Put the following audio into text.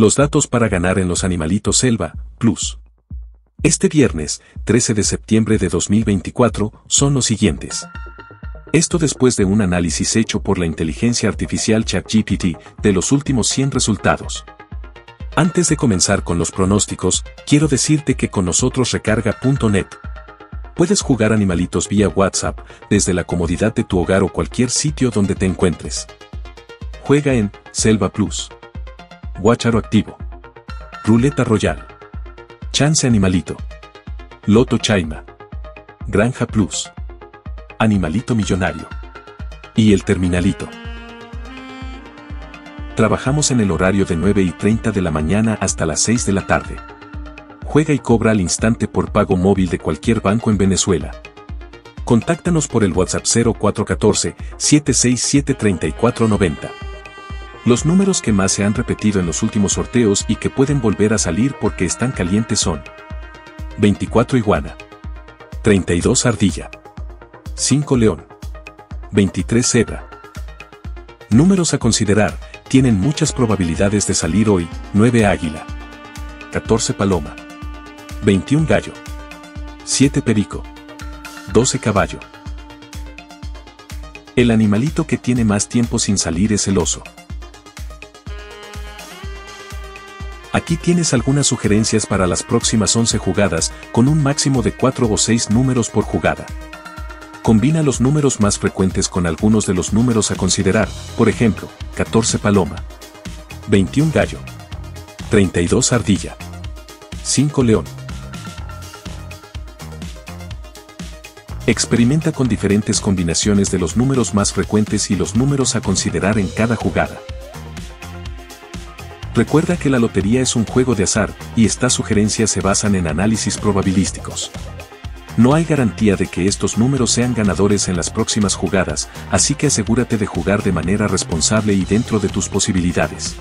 Los datos para ganar en los Animalitos Selva, Plus. Este viernes, 13 de septiembre de 2024, son los siguientes. Esto después de un análisis hecho por la inteligencia artificial ChatGPT de los últimos 100 resultados. Antes de comenzar con los pronósticos, quiero decirte que con nosotros recarga.net. Puedes jugar animalitos vía WhatsApp desde la comodidad de tu hogar o cualquier sitio donde te encuentres. Juega en Selva Plus. Guacharo activo. Ruleta Royal. Chance Animalito. Loto Chaima. Granja Plus. Animalito Millonario. Y el Terminalito. Trabajamos en el horario de 9 y 30 de la mañana hasta las 6 de la tarde. Juega y cobra al instante por pago móvil de cualquier banco en Venezuela. Contáctanos por el WhatsApp 0414-767-3490. Los números que más se han repetido en los últimos sorteos y que pueden volver a salir porque están calientes son 24 iguana, 32 ardilla, 5 león, 23 cebra. Números a considerar, tienen muchas probabilidades de salir hoy, 9 águila, 14 paloma, 21 gallo, 7 perico, 12 caballo. El animalito que tiene más tiempo sin salir es el oso. Aquí tienes algunas sugerencias para las próximas 11 jugadas, con un máximo de 4 o 6 números por jugada. Combina los números más frecuentes con algunos de los números a considerar, por ejemplo, 14 paloma, 21 gallo, 32 ardilla, 5 león. Experimenta con diferentes combinaciones de los números más frecuentes y los números a considerar en cada jugada. Recuerda que la lotería es un juego de azar, y estas sugerencias se basan en análisis probabilísticos. No hay garantía de que estos números sean ganadores en las próximas jugadas, así que asegúrate de jugar de manera responsable y dentro de tus posibilidades.